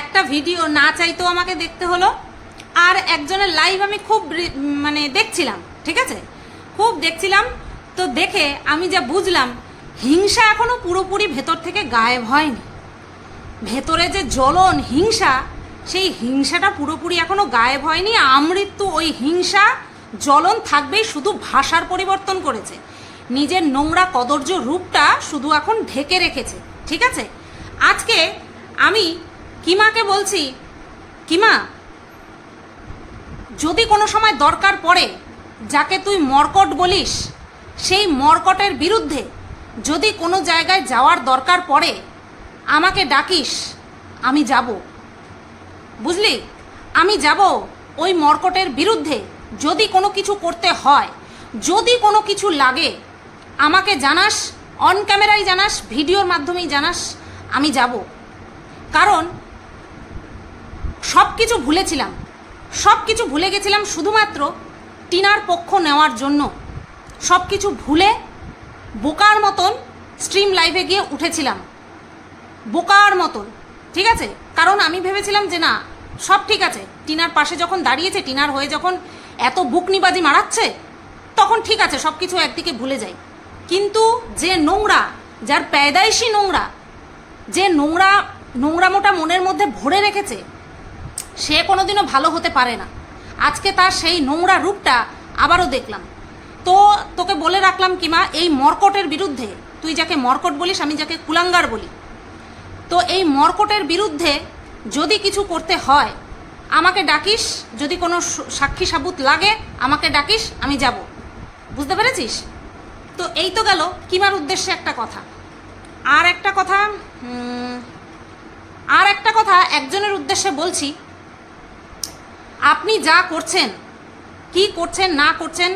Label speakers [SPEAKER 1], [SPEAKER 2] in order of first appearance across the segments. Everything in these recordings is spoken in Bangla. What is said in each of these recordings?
[SPEAKER 1] একটা ভিডিও না চাইতেও আমাকে দেখতে হলো। আর একজনের লাইভ আমি খুব মানে দেখছিলাম, ঠিক আছে? খুব দেখছিলাম। তো দেখে আমি যা বুঝলাম, হিংসা এখনও পুরোপুরি ভেতর থেকে গায়েব হয়নি। ভেতরে যে জ্বলন হিংসা, সেই হিংসাটা পুরোপুরি এখনও গায়েব হয়নি। আমৃত্যু ওই হিংসা, জ্বলন থাকবেই শুধু ভাষার পরিবর্তন করেছে। নিজের নোংরা কদর্য রূপটা শুধু এখন ঢেকে রেখেছে, ঠিক আছে? আজকে আমি কিমাকে বলছি? কিমা যদি কোনো সময় দরকার পড়ে, যাকে তুই মর্কট বলিস, সেই মর্কটের বিরুদ্ধে যদি কোনো জায়গায় যাওয়ার দরকার পড়ে, আমাকে ডাকিস, আমি যাব। বুঝলি? আমি যাব ওই মর্কটের বিরুদ্ধে। যদি কোনো কিছু করতে হয়, যদি কোনো কিছু লাগে, আমাকে জানাস অন ক্যামেরায় জানাস, ভিডিওর মাধ্যমেই জানাস, আমি যাব। কারণ সব কিছু ভুলেছিলাম। সব কিছু ভুলে গেছিলাম শুধুমাত্র টিনার পক্ষ নেওয়ার জন্য। সব কিছু ভুলে বোকার মতন স্ট্রিম লাইভে গিয়ে উঠেছিলাম। বোকার মতন, ঠিক আছে? কারণ আমি ভেবেছিলাম যে না, সব ঠিক আছে। টিনার পাশে যখন দাঁড়িয়েছে, টিনার হয়ে যখন এত বুকনিবাজি মারাচ্ছে, তখন ঠিক আছে সব কিছু একদিকে ভুলে যাই। কিন্তু যে নোংরা, যার প্যাদাইশি নোংরা, যে নোংরা নোংরামোটা মনের মধ্যে ভরে রেখেছে সে কোনোদিনও ভালো হতে পারে না। আজকে তার সেই নোংরা রূপটা আবারও দেখলাম। তো তোকে বলে রাখলাম কিমা এই মর্কটের বিরুদ্ধে, তুই যাকে মর্কট বলিস, আমি যাকে কুলাঙ্গার বলি। তো এই মর্কটের বিরুদ্ধে যদি কিছু করতে হয়, আমাকে ডাকিস, যদি কোনো সাক্ষী সাবুত লাগে, আমাকে ডাকিস, আমি যাব। বুঝতে পেরেছিস? তো এই তো গেল কিমার উদ্দেশ্যে একটা কথা। আর একটা কথা আর একটা কথা একজনের উদ্দেশ্যে বলছি আপনি যা করছেন, কি করছেন, না করছেন,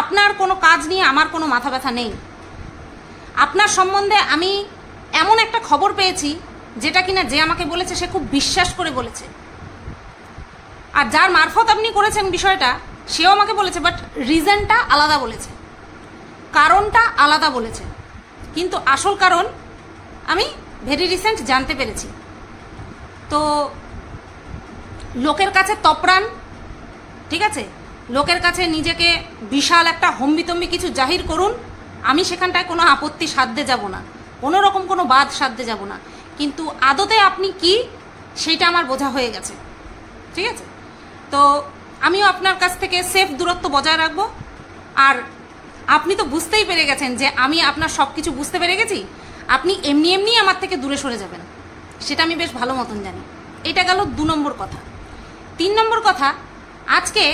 [SPEAKER 1] আপনার কোনো কাজ নিয়ে আমার কোনো মাথা ব্যথা নেই। আপনার সম্বন্ধে আমি এমন একটা খবর পেয়েছি, যেটা কিনা যে আমাকে বলেছে সে খুব বিশ্বাস করে বলেছে। আর যার মারফত আপনি করেছেন বিষয়টা, সেও আমাকে বলেছে বাট রিজনটা আলাদা বলেছে। কারণটা আলাদা বলেছে। কিন্তু আসল কারণ আমি ভেরি রিসেন্ট জানতে পেরেছি। তো লোকের কাছে তপরান ঠিক আছে? লোকের কাছে নিজেকে বিশাল একটা হম্বিতম্বি কিছু জাহির করুন, আমি সেখানটায় কোনো আপত্তি সাধ্যে যাব না, কোনো রকম কোনো বাদ সাধ্যে যাব না। কিন্তু আদতে আপনি কি সেইটা আমার বোঝা হয়ে গেছে, ঠিক আছে? তো আমিও আপনার কাছ থেকে সেফ দূরত্ব বজায় রাখব। আর আপনি তো বুঝতেই পেরে গেছেন যে আমি আপনার সব কিছু বুঝতে পেরে গেছি, আপনি এমনি এমনি আমার থেকে দূরে সরে যাবেন। সেটা আমি বেশ ভালো মতন জানি। এটা গেল দু নম্বর কথা। তিন নম্বর কথা, আজকে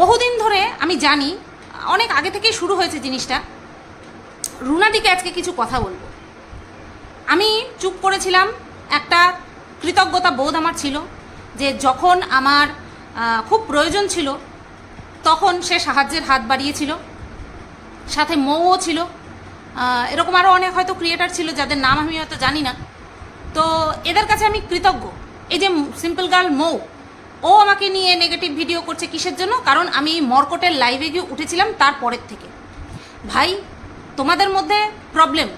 [SPEAKER 1] বহুদিন ধরে আমি জানি, অনেক আগে থেকেই শুরু হয়েছে জিনিসটা রুনাদিকে আজকে কিছু কথা বলব। আমি চুপ করেছিলাম, একটা কৃতজ্ঞতা বোধ আমার ছিল যে যখন আমার খুব প্রয়োজন ছিল, তখন সে সাহায্যের হাত বাড়িয়েছিল, সাথে মৌও ছিল এরকম আরও অনেক হয়তো ক্রিয়েটার ছিল যাদের নাম আমি হয়তো জানি না। তো এদের কাছে আমি কৃতজ্ঞ। এই যে সিম্পল গার্ল মৌ ও আমাকে নিয়ে নেগেটিভ ভিডিও করছে কিসের জন্য? কারণ আমি মর্কটের লাইভে গিয়ে উঠেছিলাম তারপরের থেকে। ভাই, তোমাদের মধ্যে প্রবলেম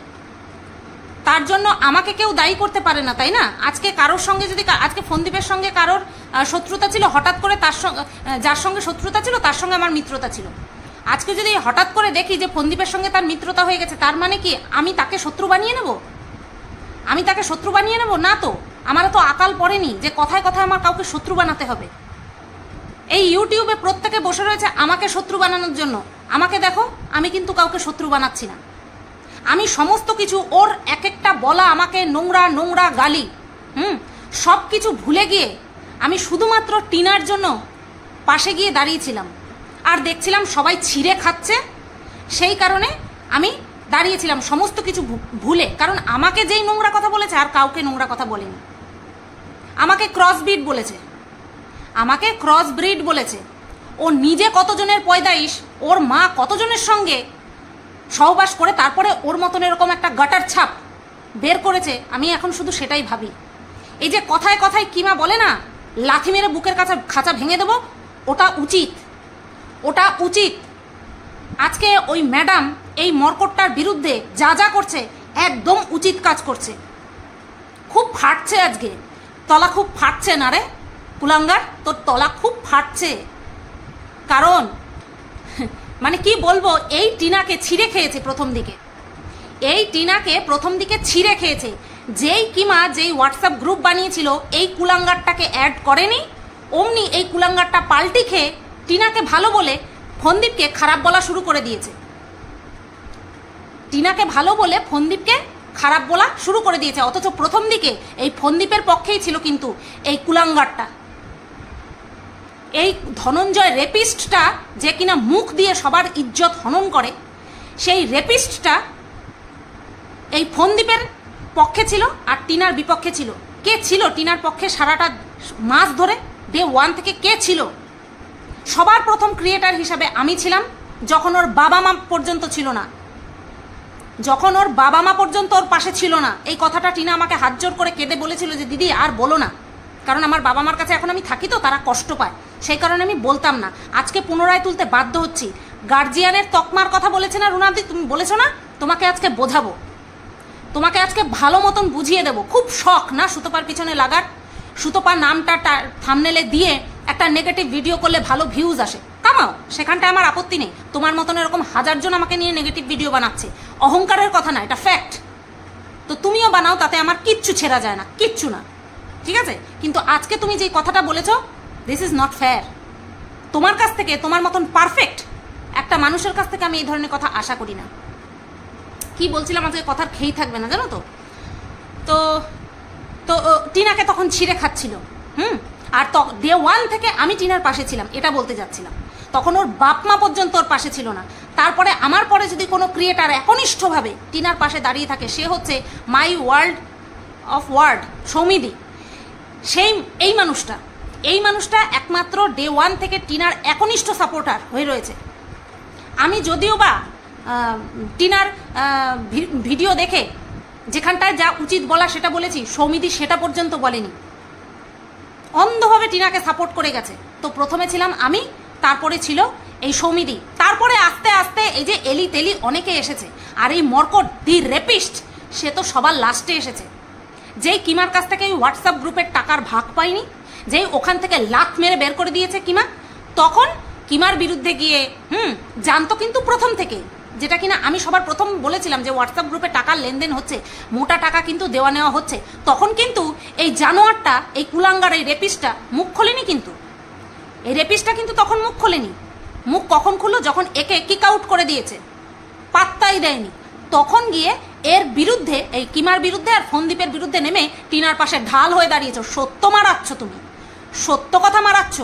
[SPEAKER 1] তার জন্য আমাকে কেউ দায়ী করতে পারে না, তাই না? আজকে কারোর সঙ্গে যদি আজকে ফন্দীপের সঙ্গে কারোর শত্রুতা ছিল, হঠাৎ করে তার সঙ্গে যার সঙ্গে শত্রুতা ছিল, তার সঙ্গে আমার মিত্রতা ছিল। আজকে যদি হঠাৎ করে দেখি যে ফন্দীপের সঙ্গে তার মিত্রতা হয়ে গেছে, তার মানে কি আমি তাকে শত্রু বানিয়ে নেব? আমি তাকে শত্রু বানিয়ে নেব? না তো। আমার তো আকাল পড়েনি যে কথায় কথায় আমার কাউকে শত্রু বানাতে হবে। এই ইউটিউবে প্রত্যেকে বসে রয়েছে আমাকে শত্রু বানানোর জন্য। আমাকে দেখো, আমি কিন্তু কাউকে শত্রু বানাচ্ছি না। আমি সমস্ত কিছু, ওর এক একটা বলা আমাকে নোংরা নোংরা গালি, হুম? সব কিছু ভুলে গিয়ে আমি শুধুমাত্র টিনার জন্য পাশে গিয়ে দাঁড়িয়েছিলাম। আর দেখছিলাম সবাই ছিঁড়ে খাচ্ছে, সেই কারণে আমি দাঁড়িয়েছিলাম সমস্ত কিছু ভুলে। কারণ আমাকে যেই নোংরা কথা বলেছে, আর কাউকে নোংরা কথা বলেনি। আমাকে ক্রস ব্রিড বলেছে। আমাকে ক্রস ব্রিড বলেছে। ও নিজে কতজনের পয়দাইশ, ওর মা কতজনের সঙ্গে সহবাস করে, তারপরে ওর মতন এরকম একটা গাটার ছাপ বের করেছে, আমি এখন শুধু সেটাই ভাবি। এই যে কথায় কথায় কিমা বলে না, লাথি মেরে বুকের কাছে খাঁচা ভেঙে দেবো, ওটা উচিত। ওটা উচিত। আজকে ওই ম্যাডাম এই মর্কটটার বিরুদ্ধে যা যা করছে, একদম উচিত কাজ করছে। খুব ফাটছে আজকে। তলা খুব ফাটছে না রে? কুলাঙ্গার, তোর তলা খুব ফাটছে। কারণ মানে কি বলব, এই টিনাকে ছিঁড়ে খেয়েছে প্রথম দিকে। এই টিনাকে প্রথম দিকে ছিঁড়ে খেয়েছে। যেই কিমা, যেই হোয়াটসঅ্যাপ গ্রুপ বানিয়েছিল, এই কুলাঙ্গারটাকে অ্যাড করেনি। অমনি এই কুলাঙ্গারটা পাল্টি খেয়ে টিনাকে ভালো বলে ফন্দীপকে খারাপ বলা শুরু করে দিয়েছে। টিনাকে ভালো বলে ফন্দীপকে খারাপ বলা শুরু করে দিয়েছে। অথচ প্রথম দিকে এই ফন্দীপের পক্ষেই ছিল কিন্তু এই কুলাঙ্গারটা। এই ধনঞ্জয় রেপিস্টটা যে কিনা মুখ দিয়ে সবার ইজ্জত হনন করে, সেই রেপিস্টটা এই ফন্দীপের পক্ষে ছিল আর টিনার বিপক্ষে ছিল। কে ছিল টিনার পক্ষে সারাটা মাস ধরে? ডে ওয়ান থেকে কে ছিল? সবার প্রথম ক্রিয়েটার হিসাবে আমি ছিলাম, যখন ওর বাবা মা পর্যন্ত ছিল না। যখন ওর বাবা মা পর্যন্ত ওর পাশে ছিল না, এই কথাটা টিনা আমাকে হাত জোর করে কেঁদে বলেছিল যে, দিদি, আর বলো না। কারণ আমার বাবা মার কাছে এখন আমি থাকি তো, তারা কষ্ট পায়। সেই কারণে আমি বলতাম না। আজকে পুনরায় তুলতে বাধ্য হচ্ছি। গার্জিয়ানের তকমার কথা বলেছে না রুনাদি তুমি বলেছ না? তোমাকে আজকে বোঝাবো। তোমাকে আজকে ভালো মতন বুঝিয়ে দেবো। খুব শখ, না? সুতোপার পিছনে লাগার। সুতোপার নামটা থামনেলে দিয়ে একটা নেগেটিভ ভিডিও করলে ভালো ভিউজ আসে। কামাও সেখানটায় আমার আপত্তি নেই। তোমার মতন এরকম হাজারজন আমাকে নিয়ে নেগেটিভ ভিডিও বানাচ্ছে। অহংকারের কথা না, এটা ফ্যাক্ট তো তুমিও বানাও, তাতে আমার কিচ্ছু ছেড়া যায় না, কিচ্ছু না। ঠিক আছে? কিন্তু আজকে তুমি যে কথাটা বলেছ দিস ইজ নট ফেয়ার তোমার কাছ থেকে, তোমার মতন পারফেক্ট একটা মানুষের কাছ থেকে আমি এই ধরনের কথা আশা করি না। কি বলছিলাম, আজকে কথার খেয়েই থাকবে না, জানো তো? তো তো টিনাকে তখন ছিঁড়ে খাচ্ছিল। হুম? আর ডে ওয়ান থেকে আমি টিনার পাশে ছিলাম, এটা বলতে যাচ্ছিলাম। তখন ওর বাপ মা পর্যন্ত ওর পাশে ছিল না। তারপরে আমার পরে যদি কোনো ক্রিয়েটার একনিষ্ঠভাবে টিনার পাশে দাঁড়িয়ে থাকে, সে হচ্ছে মাই ওয়ার্ল্ড অফ ওয়ার্ড সৌমিদি। সেই, এই মানুষটা এই মানুষটা একমাত্র ডে ওয়ান থেকে টিনার একনিষ্ঠ সাপোর্টার হয়ে রয়েছে। আমি যদিও বা টিনার ভিডিও দেখে যেখানটায় যা উচিত বলা সেটা বলেছি, সৌমিদি সেটা পর্যন্ত বলেনি। অন্ধভাবে টিনাকে সাপোর্ট করে গেছে। তো প্রথমে ছিলাম আমি তারপরে ছিল এই সৌমিদি। তারপরে আস্তে আস্তে এই যে এলি তেলি অনেকে এসেছে। আর এই মর্কট দি রেপিস্ট, সে তো সবার লাস্টে এসেছে। যেই কিমার কাছ থেকে ওই হোয়াটসঅ্যাপ গ্রুপের টাকার ভাগ পায়নি যেই ওখান থেকে লাত মেরে বের করে দিয়েছে কিমা, তখন কিমার বিরুদ্ধে গিয়ে, হুম, জানতো কিন্তু প্রথম থেকে, যেটা কিনা আমি সবার প্রথম বলেছিলাম যে হোয়াটসঅ্যাপ গ্রুপে টাকার লেনদেন হচ্ছে, মোটা টাকা কিন্তু দেওয়া নেওয়া হচ্ছে। তখন কিন্তু এই জানোয়ারটা, এই কুলাঙ্গার, এই রেপিসটা মুখ খোলেনি কিন্তু। এই রেপিসটা কিন্তু তখন মুখ খোলেনি। মুখ কখন খুললো? যখন একে কিক আউট করে দিয়েছে। পাত্তাই দেয়নি। তখন গিয়ে এর বিরুদ্ধে, এই কিমার বিরুদ্ধে আর ফন্দীপের বিরুদ্ধে নেমে টিনার পাশে ঢাল হয়ে দাঁড়িয়েছ। সত্য মারাচ্ছ তুমি। সত্য কথা মারাচ্ছ।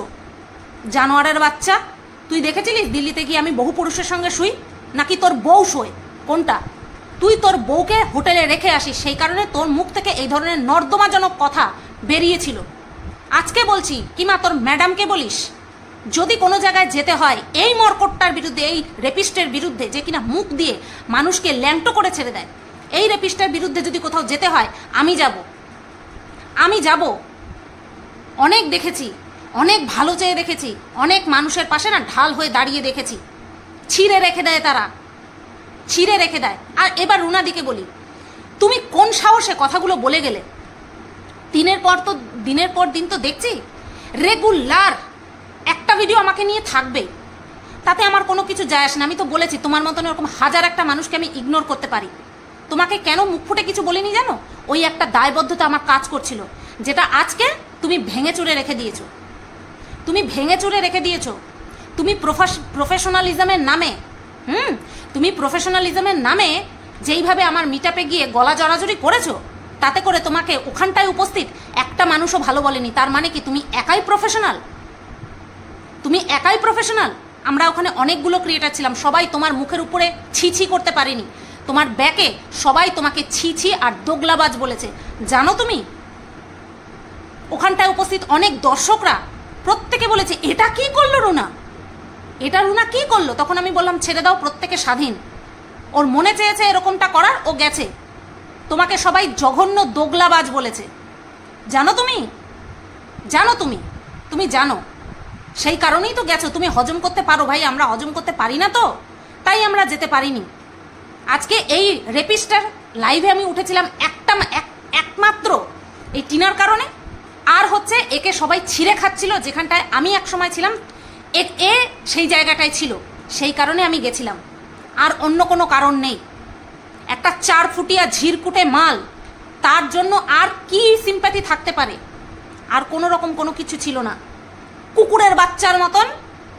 [SPEAKER 1] জানোয়ারের বাচ্চা, তুই দেখেছিলিস দিল্লিতে গিয়ে আমি বহু পুরুষের সঙ্গে শুই? নাকি তোর বউ শোয়? কোনটা? তুই তোর বউকে হোটেলে রেখে আসিস। সেই কারণে তোর মুখ থেকে এই ধরনের নর্দমাজনক কথা বেরিয়েছিল। আজকে বলছি কিমা তোর ম্যাডামকে বলিস? যদি কোনো জায়গায় যেতে হয়, এই মর্কটটার বিরুদ্ধে, এই রেপিস্টের বিরুদ্ধে, যে কিনা মুখ দিয়ে মানুষকে ল্যাংটো করে ছেড়ে দেয়, এই রেপিস্টের বিরুদ্ধে যদি কোথাও যেতে হয়, আমি যাব। আমি যাব। অনেক দেখেছি, অনেক ভালো চেয়ে দেখেছি, অনেক মানুষের পাশে না ঢাল হয়ে দাঁড়িয়ে দেখেছি। ছিঁড়ে রেখে দেয় তারা। ছিঁড়ে রেখে দেয়। আর এবার রুনাদিকে বলি, তুমি কোন সাহসে কথাগুলো বলে গেলে? দিনের পর তো দিনের পর দিন তো দেখছি রেগুলার একটা ভিডিও আমাকে নিয়ে থাকবেই তাতে আমার কোনো কিছু যায় আসে না। আমি তো বলেছি, তোমার মতন এরকম হাজার একটা মানুষকে আমি ইগনোর করতে পারি। তোমাকে কেন মুখ ফুটে কিছু বলিনি জানো? ওই একটা দায়বদ্ধতা আমার কাজ করছিল, যেটা আজকে তুমি ভেঙে চুরে রেখে দিয়েছ। তুমি ভেঙে চুরে রেখে দিয়েছ। তুমি প্রফেশনালিজমের নামে, হুম? তুমি প্রফেশনালিজমের নামে যেইভাবে আমার মিটাপে গিয়ে গলা জড়াজড়ি করেছ তাতে করে তোমাকে ওখানটায় উপস্থিত একটা মানুষও ভালো বলেনি। তার মানে কি তুমি একাই প্রফেশনাল তুমি একাই প্রফেশনাল আমরা ওখানে অনেকগুলো ক্রিয়েটার ছিলাম, সবাই তোমার মুখের উপরে ছি ছি করতে পারিনি। তোমার ব্যাকে সবাই তোমাকে ছি ছি আর দোগলাবাজ বলেছে। জানো তুমি? ওখানটায় উপস্থিত অনেক দর্শকরা প্রত্যেকে বলেছে, এটা কি করল রুনা? এটা রুনা কি করল? তখন আমি বললাম, ছেড়ে দাও, প্রত্যেকে স্বাধীন। ওর মনে চেয়েছে এরকমটা করার, ও গেছে। তোমাকে সবাই জঘন্য দোগলাবাজ বলেছে। জানো তুমি? জানো তুমি? তুমি জানো। সেই কারণেই তো গেছো। তুমি হজম করতে পারো ভাই, আমরা হজম করতে পারি না তো। তাই আমরা যেতে পারিনি। আজকে এই রেপিস্টার লাইভে আমি উঠেছিলাম একটা একমাত্র। এই টিনার কারণে। আর হচ্ছে একে সবাই ছিঁড়ে খাচ্ছিল, যেখানটায় আমি এক সময় ছিলাম এ সেই জায়গাটায় ছিল। সেই কারণে আমি গেছিলাম। আর অন্য কোনো কারণ নেই। একটা চার ফুটিয়া ঝিরকুটে মাল, তার জন্য আর কি সিম্প্যাথি থাকতে পারে? আর কোনো রকম কোনো কিছু ছিল না। কুকুরের বাচ্চার মতন,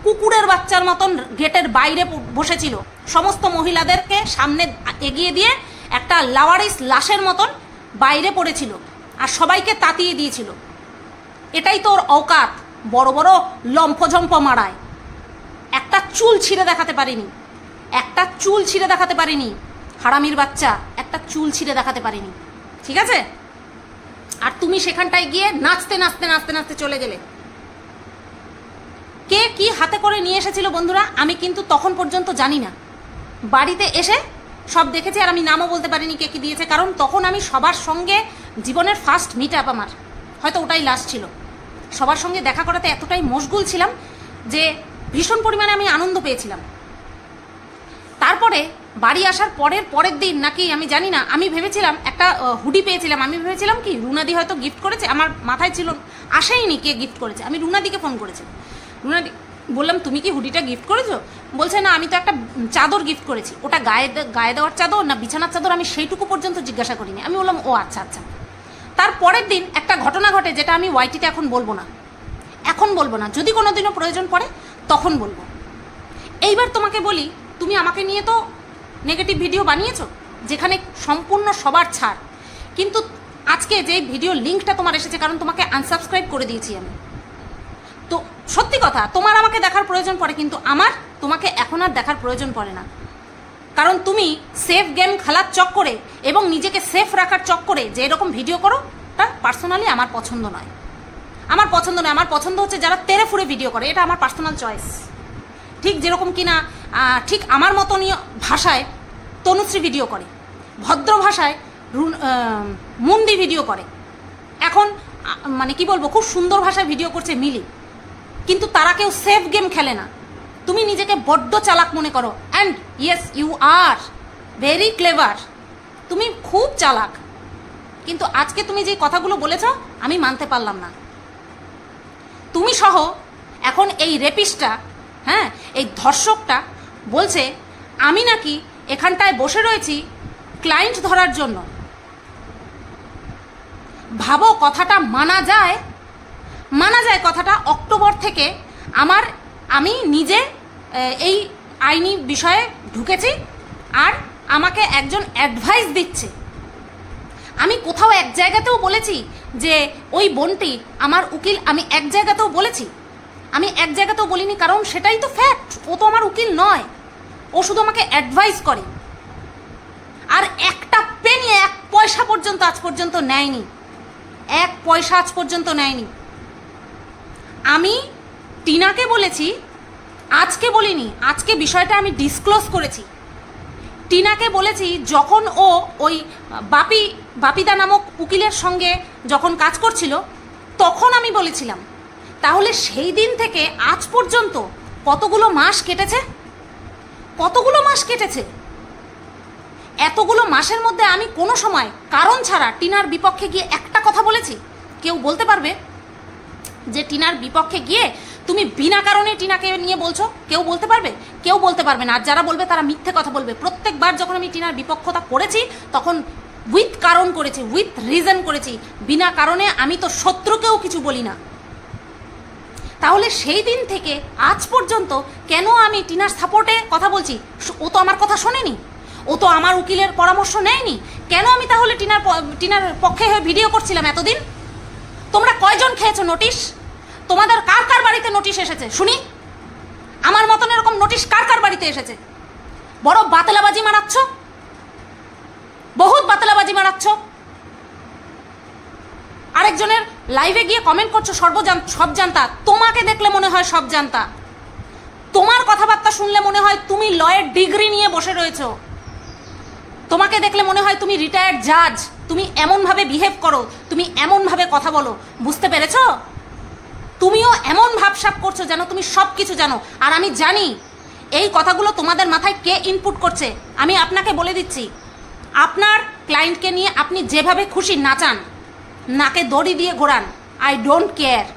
[SPEAKER 1] কুকুরের বাচ্চার মতন গেটের বাইরে বসেছিল। সমস্ত মহিলাদেরকে সামনে এগিয়ে দিয়ে একটা লাওয়ারিস লাশের মতন বাইরে পড়েছিল আর সবাইকে তাতিয়ে দিয়েছিল। এটাই তোর অকাত বড় বড় লম্ফঝম্প মারায়। একটা চুল ছিঁড়ে দেখাতে পারিনি। একটা চুল ছিঁড়ে দেখাতে পারিনি। হারামির বাচ্চা, একটা চুল ছিঁড়ে দেখাতে পারিনি। ঠিক আছে? আর তুমি সেখানটায় গিয়ে নাচতে নাচতে নাচতে নাচতে চলে গেলে। কে কি হাতে করে নিয়ে এসেছিল বন্ধুরা, আমি কিন্তু তখন পর্যন্ত জানি না। বাড়িতে এসে সব দেখেছি, আর আমি নামও বলতে পারিনি কে কি দিয়েছে, কারণ তখন আমি সবার সঙ্গে জীবনের ফার্স্ট মিট আপ আমার। হয়তো ওটাই লাস্ট ছিল। সবার সঙ্গে দেখা করাতে এতটাই মশগুল ছিলাম যে ভীষণ পরিমাণে আমি আনন্দ পেয়েছিলাম। তারপরে বাড়ি আসার পরের পরের দিন নাকি আমি জানি না, আমি ভেবেছিলাম একটা হুডি পেয়েছিলাম, আমি ভেবেছিলাম কি রুনাদি হয়তো গিফট করেছে, আমার মাথায় ছিল, আসেইনি কে গিফট করেছে, আমি রুনাদিকে ফোন করেছিলাম। রুনাদি, বললাম, তুমি কি হুডিটা গিফট করেছ? বলছে, না, আমি তো একটা চাদর গিফট করেছি, ওটা গায়ে গায়ে দেওয়ার চাদর না বিছানার চাদর আমি সেইটুকু পর্যন্ত জিজ্ঞাসা করিনি। আমি বললাম, ও আচ্ছা আচ্ছা। তার পরের দিন একটা ঘটনা ঘটে, যেটা আমি ওয়াইটিতে এখন বলব না। এখন বলব না, যদি কোনো দিনও প্রয়োজন পড়ে, তখন বলব। এইবার তোমাকে বলি, তুমি আমাকে নিয়ে তো নেগেটিভ ভিডিও বানিয়েছো? যেখানে সম্পূর্ণ সবার ছাড়। কিন্তু আজকে যে ভিডিও লিঙ্কটা তোমার এসেছে, কারণ তোমাকে আনসাবস্ক্রাইব করে দিয়েছি আমি। তো সত্যি কথা, তোমার আমাকে দেখার প্রয়োজন পড়ে, কিন্তু আমার তোমাকে এখন আর দেখার প্রয়োজন পড়ে না। কারণ তুমি সেফ গেম খেলার চক্করে এবং নিজেকে সেফ রাখার চক্করে যে এরকম ভিডিও করো, তা পার্সোনালি আমার পছন্দ নয়। আমার পছন্দ নয়, আমার পছন্দ হচ্ছে যারা তেরে ফুরে ভিডিও করে, এটা আমার পার্সোনাল চয়েস ঠিক যেরকম কিনা ঠিক আমার মতনই ভাষায় তনুশ্রী ভিডিও করে। ভদ্র ভাষায় মুন্দি ভিডিও করে। এখন মানে কি বলব, খুব সুন্দর ভাষায় ভিডিও করছে মিলি। কিন্তু তারা কেউ সেফ গেম খেলে না। তুমি নিজেকে বড্ড চালাক মনে করো। And yes you are very clever তুমি খুব চালাক। কিন্তু আজকে তুমি যে কথাগুলো বলেছ, আমি মানতে পারলাম না। তুমি সহ এখন এই রেপিসটা হ্যাঁ এই ধর্ষকটা বলছে, আমি নাকি এখানটায় বসে রয়েছি ক্লায়েন্ট ধরার জন্য। ভাবো কথাটা মানা যায় মানা যায় কথাটা অক্টোবর থেকে আমার, আমি নিজে এই আইনি বিষয়ে ঢুকেছি আর আমাকে একজন অ্যাডভাইস দিচ্ছে। আমি কোথাও এক জায়গাতেও বলেছি যে, ওই বোনটি, আমার উকিল, আমি এক জায়গাতেও বলেছি আমি এক জায়গাতেও বলিনি, কারণ সেটাই তো ফ্যাক্ট ও তো আমার উকিল নয়। ও শুধু আমাকে অ্যাডভাইস করে। আর একটা পেনি এক পয়সা পর্যন্ত আজ পর্যন্ত নেয়নি। এক পয়সা আজ পর্যন্ত নেয়নি। আমি টিনাকে বলেছি, আজকে বলিনি, আজকে বিষয়টা আমি ডিসক্লোজ করেছি। টিনাকে বলেছি, যখন ও ওই বাপি, বাপিদা নামক উকিলের সঙ্গে যখন কাজ করছিল, তখন আমি বলেছিলাম তাহলে সেই দিন থেকে আজ পর্যন্ত কতগুলো মাস কেটেছে? কতগুলো মাস কেটেছে? এতগুলো মাসের মধ্যে আমি কোনো সময় কারণ ছাড়া টিনার বিপক্ষে গিয়ে একটা কথা বলেছি। কেউ বলতে পারবে যে টিনার বিপক্ষে গিয়ে তুমি বিনা কারণে টিনাকে নিয়ে বলছো? কেউ বলতে পারবে? কেউ বলতে পারবে না। আর যারা বলবে তারা মিথ্যে কথা বলবে। প্রত্যেকবার যখন আমি টিনার বিপক্ষতা করেছি, তখন উইথ কারণ করেছি উইথ রিজন করেছি। বিনা কারণে আমি তো শত্রুকেও কিছু বলি না। তাহলে সেই দিন থেকে আজ পর্যন্ত কেন আমি টিনার সাপোর্টে কথা বলছি? ও তো আমার কথা শোনেনি। ও তো আমার উকিলের পরামর্শ নেয়নি। কেন আমি তাহলে টিনার টিনার পক্ষে হয়ে ভিডিও করছিলাম এতদিন? তোমরা কয়জন খেয়েছো নোটিশ? তোমাদের কার কার বাড়িতে নোটিশ এসেছে? শুনি। আমার মতন এরকম নোটিশ কার কার বাড়িতে এসেছে? বড় বাতলাবাজি মারাচ্ছ? বহুত বাতলাবাজি মারাচ্ছ? আরেকজনের লাইভে গিয়ে কমেন্ট করছ, সর্বজান সব জানতা। তোমাকে দেখলে মনে হয় সব জানতা। তোমার কথাবার্তা শুনলে মনে হয় তুমি লয়ের ডিগ্রি নিয়ে বসে রয়েছো। তোমাকে দেখলে মনে হয় তুমি রিটায়ার্ড জাজ তুমি এমনভাবে বিহেভ করো, তুমি এমনভাবে কথা বলো। বুঝতে পেরেছ? তুমিও এমন ভাবসাব করছ যেন তুমি সব কিছু জানো। আর আমি জানি এই কথাগুলো তোমাদের মাথায় কে ইনপুট করছে, আমি আপনাকে বলে দিচ্ছি। আপনার ক্লায়েন্টকে নিয়ে আপনি যেভাবে খুশি নাচান। নাকে দড়ি দিয়ে ঘোরান। আই ডোন্ট কেয়ার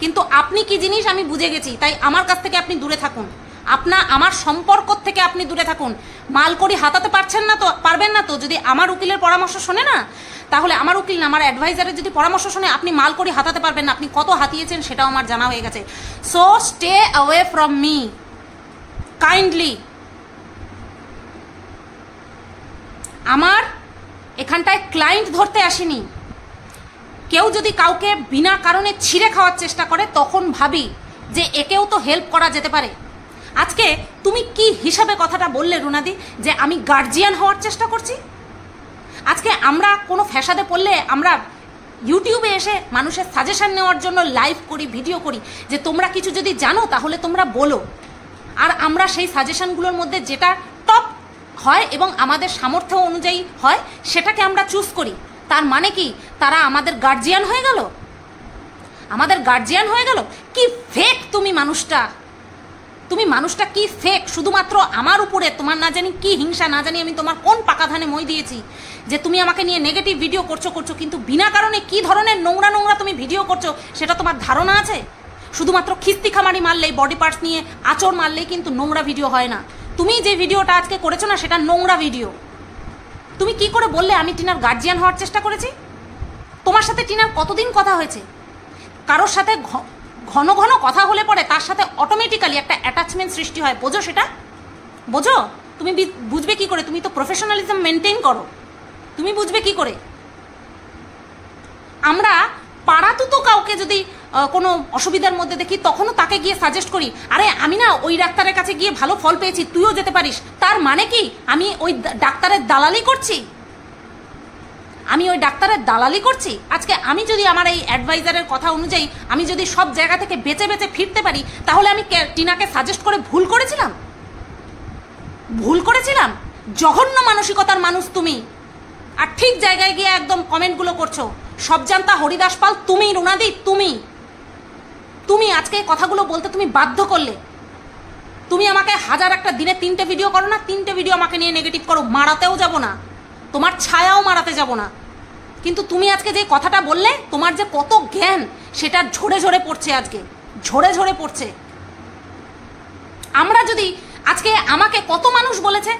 [SPEAKER 1] কিন্তু আপনি কি জিনিস আমি বুঝে গেছি, তাই আমার কাছ থেকে আপনি দূরে থাকুন। আপনা, আমার সম্পর্ক থেকে আপনি দূরে থাকুন। মাল মালকড়ি হাতাতে পারছেন না তো, পারবেন না তো? যদি আমার উকিলের পরামর্শ শোনে না, তাহলে আমার উকিল না, আমার অ্যাডভাইজারের যদি পরামর্শ শোনে, আপনি মালকড়ি হাতাতে পারবেন না। আপনি কত হাতিয়েছেন সেটাও আমার জানা হয়ে গেছে। So stay away from me kindly আমার এখানটায় ক্লায়েন্ট ধরতে আসেনি। কেউ যদি কাউকে বিনা কারণে ছিঁড়ে খাওয়ার চেষ্টা করে, তখন ভাবি যে একেও তো হেল্প করা যেতে পারে। আজকে তুমি কি হিসাবে কথাটা বললে, রুনাদি, যে আমি গার্জিয়ান হওয়ার চেষ্টা করছি? আজকে আমরা কোনো ফ্যাসাদে পড়লে আমরা ইউটিউবে এসে মানুষের সাজেশন নেওয়ার জন্য লাইভ করি ভিডিও করি, যে তোমরা কিছু যদি জানো, তাহলে তোমরা বলো। আর আমরা সেই সাজেশনগুলোর মধ্যে যেটা টপ হয় এবং আমাদের সামর্থ্য অনুযায়ী হয়, সেটাকে আমরা চুজ করি। তার মানে কি? তারা আমাদের গার্জিয়ান হয়ে গেল? আমাদের গার্জিয়ান হয়ে গেল? কি ফেক তুমি মানুষটা? তুমি মানুষটা কি ফেক শুধুমাত্র আমার উপরে তোমার না জানি কি হিংসা, না জানি আমি তোমার কোন পাকা ধানে মই দিয়েছি যে তুমি আমাকে নিয়ে নেগেটিভ ভিডিও করছ করছ, কিন্তু বিনা কারণে কি ধরনের নোংরা নোংরা তুমি ভিডিও করছ, সেটা তোমার ধারণা আছে? শুধুমাত্র খিস্তি খামারি মারলেই বডি পার্টস নিয়ে আচর মারলেই কিন্তু নোংরা ভিডিও হয় না। তুমি যে ভিডিওটা আজকে করেছ না, সেটা নোংরা ভিডিও তুমি কি করে বললে আমি টিনার গার্জিয়ান হওয়ার চেষ্টা করেছি? তোমার সাথে টিনার কতদিন কথা হয়েছে? কারোর সাথে ঘন ঘন কথা হলে পরে তার সাথে অটোমেটিক্যালি একটা অ্যাটাচমেন্ট সৃষ্টি হয়। বোঝো সেটা? বোঝো? তুমি বুঝবে কি করে? তুমি তো প্রফেশনালিজম মেনটেন করো। তুমি বুঝবে কি করে? আমরা পাড়াতো তো কাউকে যদি কোনো অসুবিধার মধ্যে দেখি, তখনও তাকে গিয়ে সাজেস্ট করি, আরে, আমি না ওই ডাক্তারের কাছে গিয়ে ভালো ফল পেয়েছি, তুইও যেতে পারিস। তার মানে কি? আমি ওই ডাক্তারের দালালি করছি? আমি ওই ডাক্তারের দালালি করছি? আজকে আমি যদি আমার এই অ্যাডভাইজারের কথা অনুযায়ী আমি যদি সব জায়গা থেকে বেঁচে বেঁচে ফিরতে পারি, তাহলে আমি টিনাকে সাজেস্ট করে ভুল করেছিলাম? ভুল করেছিলাম? জঘন্য মানসিকতার মানুষ তুমি। আর ঠিক জায়গায় গিয়ে একদম কমেন্টগুলো করছ। সব জানতা হরিদাস পাল তুমি রুনাদি তুমি তুমি আজকে কথাগুলো বলতে তুমি বাধ্য করলে। তুমি আমাকে হাজার একটা দিনে তিনটে ভিডিও করো না, তিনটে ভিডিও আমাকে নিয়ে নেগেটিভ করো, মারাতেও যাব না। তোমার ছায়াও মারাতে যাব না। কিন্তু তুমি আজকে যে কথাটা বললে, তোমার যে কত জ্ঞান, সেটা ঝরে ঝরে পড়ছে আজকে। ঝরে ঝরে পড়ছে। আমরা যদি আজকে আমাকে কত মানুষ বলেছে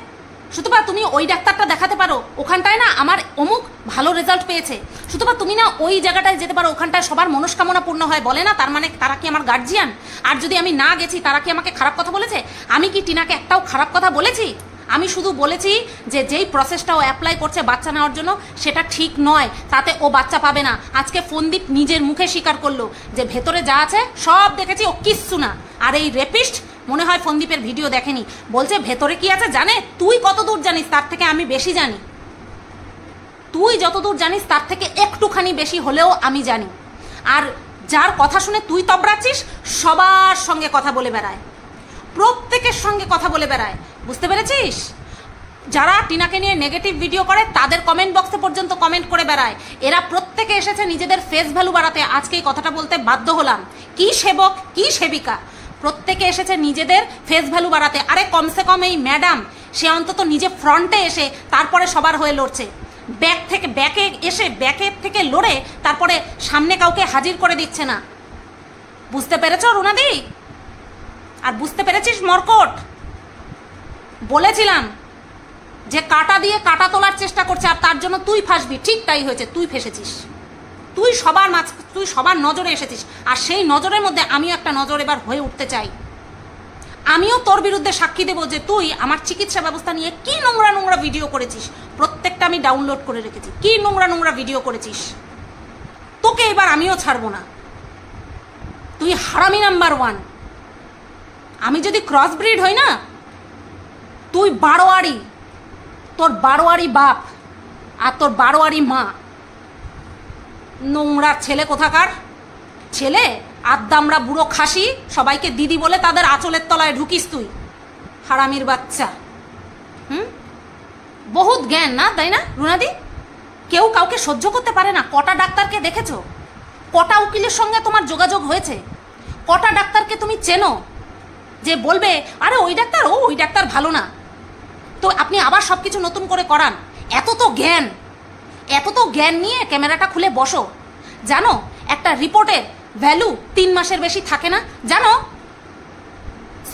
[SPEAKER 1] সুতপা, তুমি ওই ডাক্তারটা দেখাতে পারো। ওখানটায় না আমার অমুক ভালো রেজাল্ট পেয়েছে। সুতপা, তুমি না ওই জায়গাটায় যেতে পারো। ওখানটায় সবার মনস্কামনা পূর্ণ হয়। বলে না, তার মানে তারা কি আমার গার্জিয়ান আর যদি আমি না গেছি, তারা কি আমাকে খারাপ কথা বলেছে? আমি কি টিনাকে একটাও খারাপ কথা বলেছি? আমি শুধু বলেছি যে যেই প্রসেসটা ও অ্যাপ্লাই করছে বাচ্চা নেওয়ার জন্য, সেটা ঠিক নয়। তাতে ও বাচ্চা পাবে না। আজকে ফন্দীপ নিজের মুখে স্বীকার করল যে ভেতরে যা আছে, সব দেখেছি, ও কিচ্ছু না। আর এই রেপিস্ট মনে হয় ফন্দীপের ভিডিও দেখেনি। বলছে, ভেতরে কি আছে জানে? তুই কত দূর জানিস? তার থেকে আমি বেশি জানি। তুই যতদূর জানিস, তার থেকে একটুখানি বেশি হলেও আমি জানি। আর যার কথা শুনে তুই তবড়াচ্ছিস, সবার সঙ্গে কথা বলে বেড়ায়। প্রত্যেকের সঙ্গে কথা বলে বেড়ায়। বুঝতে পেরেছিস? যারা টিনাকে নিয়ে নেগেটিভ ভিডিও করে, তাদের কমেন্ট বক্সে পর্যন্ত কমেন্ট করে বেড়ায়। এরা প্রত্যেকে এসেছে নিজেদের ফেস ভ্যালু বাড়াতে। আজকে এই কথাটা বলতে বাধ্য হলাম। কি সেবক, কি সেবিকা? প্রত্যেকে এসেছে নিজেদের ফেস ভ্যালু বাড়াতে। আরে কমসে কম এই ম্যাডাম সে অন্তত নিজে ফ্রন্টে এসে তারপরে সবার হয়ে লড়ছে। ব্যাক থেকে ব্যাকে এসে ব্যাকের থেকে লড়ে তারপরে সামনে কাউকে হাজির করে দিচ্ছে না। বুঝতে পেরেছ, রুনাদি? আর বুঝতে পেরেছিস, মরকট? বলেছিলাম যে কাটা দিয়ে কাটা তোলার চেষ্টা করছে, আর তার জন্য তুই ফাঁসবি। ঠিক তাই হয়েছে, তুই ফেসেছিস। তুই সবার মাঝ তুই সবার নজরে এসেছিস। আর সেই নজরের মধ্যে আমিও একটা নজর এবার হয়ে উঠতে চাই। আমিও তোর বিরুদ্ধে সাক্ষী দেবো যে তুই আমার চিকিৎসা ব্যবস্থা নিয়ে কি নোংরা নোংরা ভিডিও করেছিস। প্রত্যেকটা আমি ডাউনলোড করে রেখেছি। কি নোংরা নোংরা ভিডিও করেছিস? তোকে এবার আমিও ছাড়বো না। তুই হারামি নাম্বার ওয়ান আমি যদি ক্রস ব্রিড হই না, তুই বারোয়ারি, তোর বারোয়ারি বাপ আর তোর বারোয়ারি মা নোংরা ছেলে কোথাকার? ছেলে? আদ্দামরা বুড়ো খাসি? সবাইকে দিদি বলে তাদের আঁচলের তলায় ঢুকিস তুই। হারামির বাচ্চা। হুম? বহুত জ্ঞান না, তাই না, রুনাদি? কেউ কাউকে সহ্য করতে পারে না। কটা ডাক্তারকে দেখেছ? কটা উকিলের সঙ্গে তোমার যোগাযোগ হয়েছে? কটা ডাক্তারকে তুমি চেনো? যে বলবে, আরে, ওই ডাক্তার, ও, ওই ডাক্তার ভালো না। তো আপনি আবার সব কিছু নতুন করে করান। এত তো জ্ঞান। এত তো জ্ঞান নিয়ে ক্যামেরাটা খুলে বসো। জানো, একটা রিপোর্টের ভ্যালু তিন মাসের বেশি থাকে না? জানো?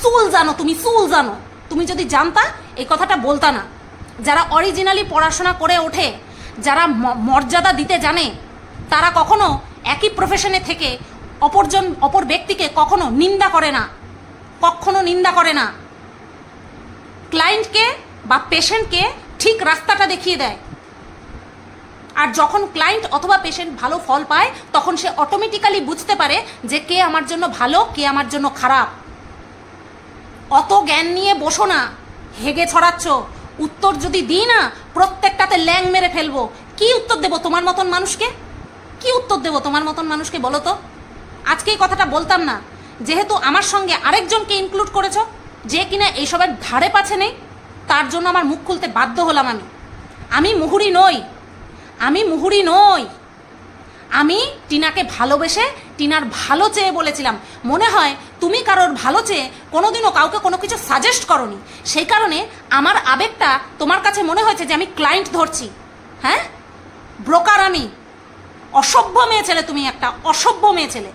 [SPEAKER 1] সুল জানো তুমি সুল জানো। তুমি যদি জানতা, এই কথাটা বলতা না। যারা অরিজিনালি পড়াশোনা করে ওঠে, যারা মর্যাদা দিতে জানে, তারা কখনো একই প্রফেশনে থেকে অপরজন, অপর ব্যক্তিকে কখনো নিন্দা করে না। কখনো নিন্দা করে না। ক্লায়েন্টকে বা পেশেন্টকে ঠিক রাস্তাটা দেখিয়ে দেয়। আর যখন ক্লায়েন্ট অথবা পেশেন্ট ভালো ফল পায়, তখন সে অটোমেটিক্যালি বুঝতে পারে যে কে আমার জন্য ভালো, কে আমার জন্য খারাপ। অত জ্ঞান নিয়ে বসো না, হেগে ছড়াচ্ছ। উত্তর যদি দিই না, প্রত্যেকটাতে ল্যাং মেরে ফেলব। কি উত্তর দেবো তোমার মতন মানুষকে? কি উত্তর দেবো তোমার মতন মানুষকে বলো তো? আজকে এই কথাটা বলতাম না। যেহেতু আমার সঙ্গে আরেকজনকে ইনক্লুড করেছ, যে কিনা এইসবের ধারে পাছে নেই, তার জন্য আমার মুখ খুলতে বাধ্য হলাম আমি। আমি মুহুরি নই। আমি মুহুরি নই। আমি টিনাকে ভালোবেসে টিনার ভালো চেয়ে বলেছিলাম। মনে হয় তুমি কারোর ভালো চেয়ে কোনোদিনও কাউকে কোনো কিছু সাজেস্ট করনি। সেই কারণে আমার আবেগটা তোমার কাছে মনে হয়েছে যে আমি ক্লায়েন্ট ধরছি। হ্যাঁ? ব্রোকার আমি। অসভ্য মেয়ে ছেলে তুমি একটা অসভ্য মেয়ে ছেলে।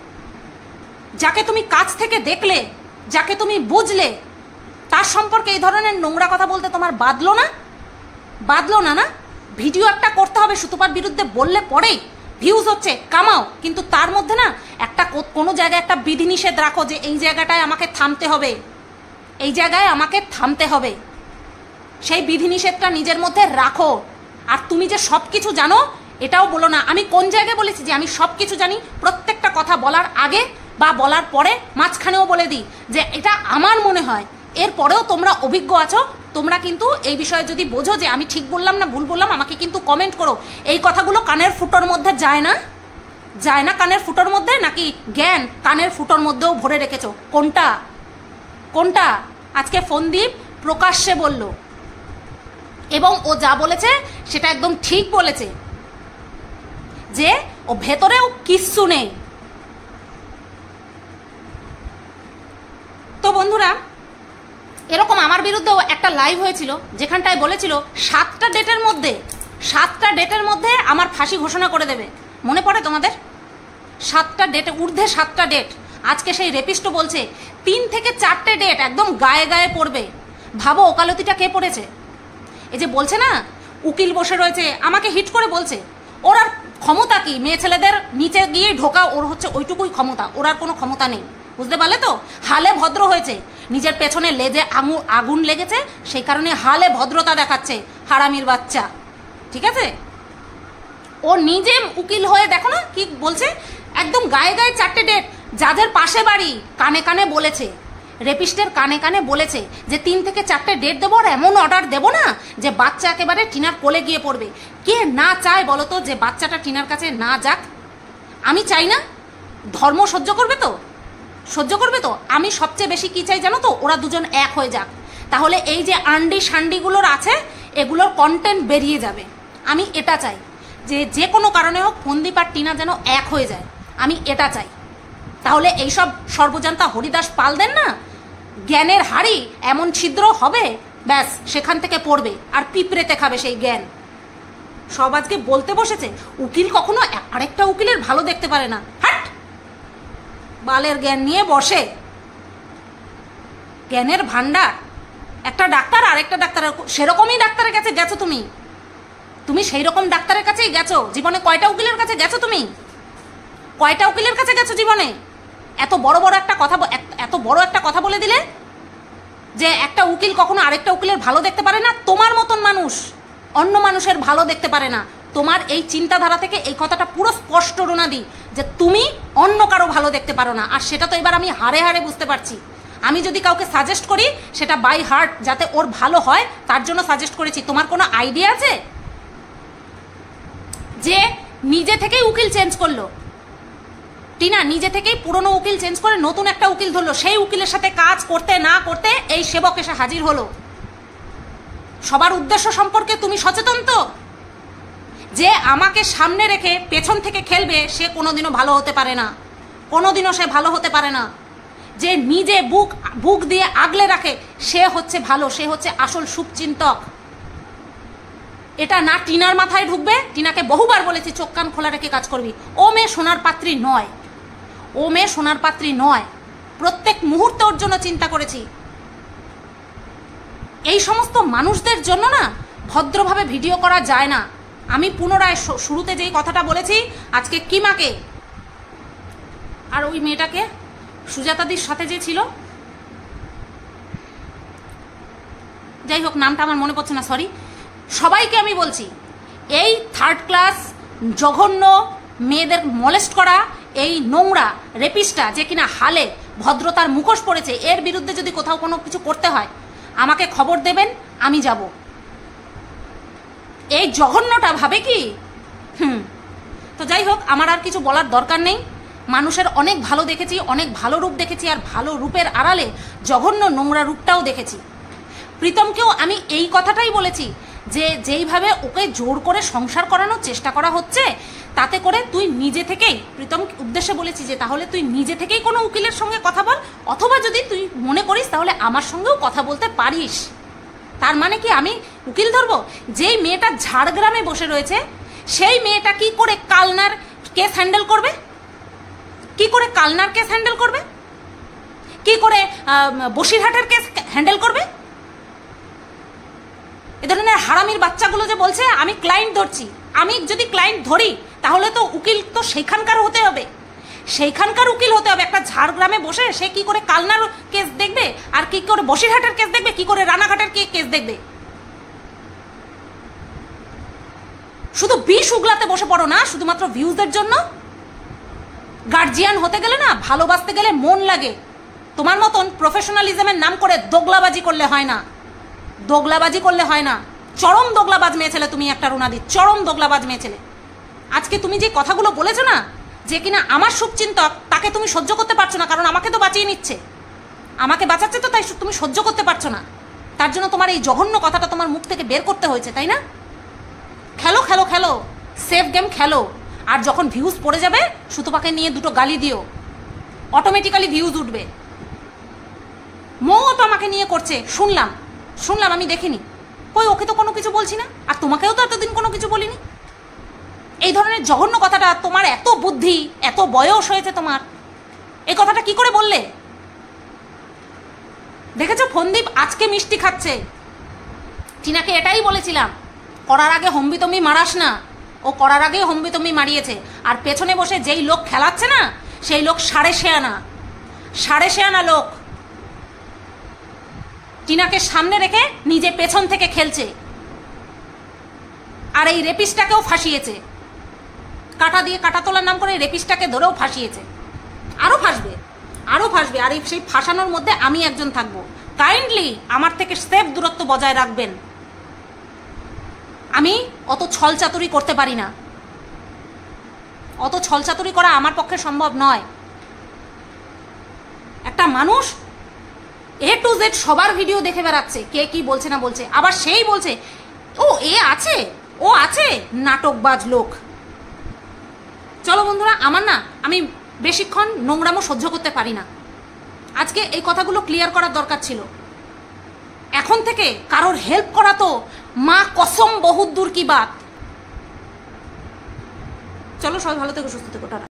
[SPEAKER 1] যাকে তুমি কাছ থেকে দেখলে, যাকে তুমি বুঝলে, তার সম্পর্কে এই ধরনের নোংরা কথা বলতে তোমার বাদলো না? বাদলো না না? ভিডিও একটা করতে হবে সুতপার বিরুদ্ধে বললে পরেই ভিউজ হচ্ছে, কামাও। কিন্তু তার মধ্যে না একটা কোনো জায়গায় একটা বিধিনিষেধ রাখো যে এই জায়গাটায় আমাকে থামতে হবে। এই জায়গায় আমাকে থামতে হবে। সেই বিধিনিষেধটা নিজের মধ্যে রাখো। আর তুমি যে সব কিছু জানো, এটাও বলো না। আমি কোন জায়গায় বলেছি যে আমি সব কিছু জানি? প্রত্যেকটা কথা বলার আগে বা বলার পরে মাঝখানেও বলে দিই যে এটা আমার মনে হয়। এরপরেও তোমরা অভিজ্ঞ আছো তোমরা কিন্তু এই বিষয়ে যদি বোঝো যে আমি ঠিক বললাম না ভুল বললাম, আমাকে কিন্তু কমেন্ট করো। এই কথাগুলো কানের ফুটোর মধ্যে যায় না? যায় না কানের ফুটোর মধ্যে? নাকি জ্ঞান কানের ফুটোর মধ্যেও ভরে রেখেছো? কোনটা? কোনটা? আজকে ফোনদীপ প্রকাশ্যে বলল। এবং ও যা বলেছে, সেটা একদম ঠিক বলেছে। যে ও ভেতরেও কিচ্ছু নেই। তো বন্ধুরা এরকম আমার বিরুদ্ধেও একটা লাইভ হয়েছিল, যেখানটায় বলেছিল, সাতটা ডেটের মধ্যে, সাতটা ডেটের মধ্যে আমার ফাঁসি ঘোষণা করে দেবে। মনে পড়ে তোমাদের? সাতটা ডেটে ঊর্ধ্বে সাতটা ডেট আজকে সেই রেপিস্ট বলছে, তিন থেকে চারটে ডেট একদম গায়ে গায়ে পড়বে। ভাবো ওকালতিটা কে পড়েছে? এই যে বলছে না, উকিল বসে রয়েছে, আমাকে হিট করে বলছে, ওর আর ক্ষমতা কি? মেয়ে ছেলেদের নিচে গিয়ে ঢোকা, ওর হচ্ছে ওইটুকুই ক্ষমতা, ওর আর কোনো ক্ষমতা নেই। বুঝতে পারলে তো? হালে ভদ্র হয়েছে। নিজের পেছনে লেজে আঙু, আগুন লেগেছে, সেই কারণে হালে ভদ্রতা দেখাচ্ছে হারামির বাচ্চা। ঠিক আছে? ও নিজে উকিল হয়ে দেখো না কি বলছে? একদম গায়ে গায়ে চারটে ডেট। যাদের পাশে বাড়ি, কানে কানে বলেছে। রেপিস্টের কানে কানে বলেছে যে তিন থেকে চারটে ডেট দেবো আর এমন অর্ডার দেবো না যে বাচ্চা একেবারে টিনার কোলে গিয়ে পড়বে। কে না চায় বলো তো যে বাচ্চাটা টিনার কাছে না যাক? আমি চাই না? ধর্ম সহ্য করবে তো? সহ্য করবে তো? আমি সবচেয়ে বেশি কি চাই জানো তো? ওরা দুজন এক হয়ে যাক। তাহলে এই যে আন্ডি সান্ডিগুলোর আছে, এগুলোর কন্টেন্ট বেরিয়ে যাবে। আমি এটা চাই যে যে কোনো কারণে হোক ফন্দীপ আর টিনা যেন এক হয়ে যায়। আমি এটা চাই। তাহলে এইসব সর্বজান্তা হরিদাস পাল দেন না? জ্ঞানের হাড়ি এমন ছিদ্র হবে? ব্যাস, সেখান থেকে পড়বে আর পিঁপড়েতে খাবে সেই জ্ঞান। সব আজকে বলতে বসেছে, উকিল কখনো আরেকটা উকিলের ভালো দেখতে পারে না। হাট! বালের জ্ঞান নিয়ে বসে। জ্ঞানের ভান্ডার একটা ডাক্তার আরেকটা ডাক্তার, সেরকমই ডাক্তারের কাছে গেছো তুমি। তুমি সেই রকম ডাক্তারের কাছেই গেছো। জীবনে কয়টা উকিলের কাছে গেছো তুমি? কয়টা উকিলের কাছে গেছো জীবনে? এত বড় বড় একটা কথা এত- বড় একটা কথা বলে দিলে যে একটা উকিল কখনো আরেকটা উকিলের ভালো দেখতে পারে না? তোমার মতন মানুষ অন্য মানুষের ভালো দেখতে পারে না। তোমার এই চিন্তাধারা থেকে এই কথাটা পুরো স্পষ্ট রোনা দিই যে তুমি অন্য কারও ভালো দেখতে পারো না। আর সেটা তো এবার আমি হারে হারে বুঝতে পারছি। আমি যদি কাউকে সাজেস্ট করি, সেটা বাই হার্ট যাতে ওর ভালো হয়, তার জন্য সাজেস্ট করেছি। তোমার কোনো আইডিয়া আছে? যে নিজে থেকেই উকিল চেঞ্জ করল। টিনা, নিজে থেকেই পুরনো উকিল চেঞ্জ করে নতুন একটা উকিল ধরলো। সেই উকিলের সাথে কাজ করতে না করতে এই সেবক এসে হাজির হলো। সবার উদ্দেশ্য সম্পর্কে তুমি সচেতন তো? যে আমাকে সামনে রেখে পেছন থেকে খেলবে, সে কোনোদিনও ভালো হতে পারে না। কোনোদিনও সে ভালো হতে পারে না। যে নিজে বুক বুক দিয়ে আগলে রাখে, সে হচ্ছে ভালো, সে হচ্ছে আসল শুভচিন্তক এটা না টিনার মাথায় ঢুকবে, টিনাকে বহুবার বলেছি, চোখ কান খোলা রেখে কাজ করবি। ও মেয়ে সোনার পাত্রী নয়। ও মেয়ে সোনার পাত্রী নয়। প্রত্যেক মুহূর্তে ওর জন্য চিন্তা করেছি। এই সমস্ত মানুষদের জন্য না, ভদ্রভাবে ভিডিও করা যায় না। আমি পুনরায় শুরুতে যেই কথাটা বলেছি, আজকে কিমাকে? আর ওই মেয়েটাকে? সুজাতাদির সাথে যে ছিল? যাই হোক, নামটা আমার মনে পড়ছে না সরি সবাইকে আমি বলছি, এই থার্ড ক্লাস জঘন্য মেয়েদের মলেস্ট করা এই নোংরা রেপিসটা যে কিনা হালে ভদ্রতার মুখোশ পড়েছে, এর বিরুদ্ধে যদি কোথাও কোনো কিছু করতে হয়, আমাকে খবর দেবেন, আমি যাব। এই জঘন্যটা ভাবে কি? হুম। তো যাই হোক, আমার আর কিছু বলার দরকার নেই। মানুষের অনেক ভালো দেখেছি, অনেক ভালো রূপ দেখেছি, আর ভালো রূপের আড়ালে জঘন্য নোংরা রূপটাও দেখেছি। প্রীতমকেও আমি এই কথাটাই বলেছি যে যেইভাবে ওকে জোর করে সংসার করানোর চেষ্টা করা হচ্ছে, তাতে করে তুই নিজে থেকেই প্রীতম উদ্দেশ্যে বলেছি যে তাহলে তুই নিজে থেকেই কোনো উকিলের সঙ্গে কথা বল, অথবা যদি তুই মনে করিস তাহলে আমার সঙ্গেও কথা বলতে পারিস। তার মানে কি আমি উকিল ধরবো? যেই মেয়েটা ঝাড়গ্রামে বসে রয়েছে, সেই মেয়েটা কি করে কালনার কেস হ্যান্ডেল করবে? কি করে কালনার কেস হ্যান্ডেল করবে? কি করে বসিরহাটের কেস হ্যান্ডেল করবে? এ ধরনের হারামির বাচ্চাগুলো যে বলছে, আমি ক্লায়েন্ট ধরছি। আমি যদি ক্লায়েন্ট ধরি, তাহলে তো উকিল তো সেখানকার হতে হবে। সেইখানকার উকিল হতে হবে। একটা ঝাড়গ্রামে বসে সে কি করে কালনার কেস দেখবে? আর কি করে বসিরহাটের কেস দেখবে? কি করে রানাঘাটের কে কেস দেখবে? শুধু বিষ উগলাতে বসে পড়ো না, শুধুমাত্র ভিউজের জন্য। গার্জিয়ান হতে গেলে না, ভালোবাসতে গেলে মন লাগে। তোমার মতন প্রফেশনালিজমের নাম করে দোগলাবাজি করলে হয় না। দোগলাবাজি করলে হয় না। চরম দোগলাবাজ মেয়ে ছেলে তুমি একটা রুনাদি, চরম দোগলাবাজ মেয়ে ছেলে। আজকে তুমি যে কথাগুলো বলেছ না যে কিনা আমার শুভচিন্তক তাকে তুমি সহ্য করতে পারছ না, কারণ আমাকে তো বাঁচিয়ে নিচ্ছে। আমাকে বাঁচাচ্ছে তো, তাই তুমি সহ্য করতে পারছ না। তার জন্য তোমার এই জঘন্য কথাটা তোমার মুখ থেকে বের করতে হয়েছে, তাই না? খেলো খেলো খেলো। সেফ গেম খেলো। আর যখন ভিউজ পড়ে যাবে, সুতোপাকে নিয়ে দুটো গালি দিও। অটোমেটিক্যালি ভিউজ উঠবে। মৌ তো আমাকে নিয়ে করছে। শুনলাম। শুনলাম, আমি দেখিনি। কই, ওকে তো কোনো কিছু বলছি না? আর তোমাকেও তো এতদিন কোনো কিছু বলিনি? এই ধরনের জঘন্য কথাটা তোমার এত বুদ্ধি, এত বয়স হয়েছে তোমার। এই কথাটা কি করে বললে? দেখেছ, ফন্দীপ আজকে মিষ্টি খাচ্ছে। টিনাকে এটাই বলেছিলাম, করার আগে হম্বিতম্বি মারাস না। ও করার আগেই হম্বিতম্বি মারিয়েছে। আর পেছনে বসে যেই লোক খেলাচ্ছে না, সেই লোক সাড়ে শেয়ানা। সাড়ে শেয়ানা লোক। টিনাকে সামনে রেখে নিজে পেছন থেকে খেলছে। আর এই রেপিসটাকেও ফাঁসিয়েছে। কাটা দিয়ে কাটা তোলার নাম করে রেপিসটাকে ধরেও ফাঁসিয়েছে। আরও ফাঁসবে আরও ফাঁসবে, আর এই সেই ফাঁসানোর মধ্যে আমি একজন থাকব। কাইন্ডলি আমার থেকে সেফ দূরত্ব বজায় রাখবেন। আমি অত ছল চাতুরি করতে পারি না। অত ছল চাতুরি করা আমার পক্ষে সম্ভব নয়। একটা মানুষ এ টু জেড সবার ভিডিও দেখে বেড়াচ্ছে, কে কি বলছে না বলছে, আবার সেই বলছে, ও, এ আছে, ও আছে, নাটকবাজ লোক। চলো বন্ধুরা, আমার না, আমি বেশিক্ষণ নোংরামো সহ্য করতে পারি না। আজকে এই কথাগুলো ক্লিয়ার করার দরকার ছিল। এখন থেকে কারোর হেল্প করা তো মা কসম বহুত দূর কি বাত। চলো সবাই ভালো থেকে, সুস্থ থেকো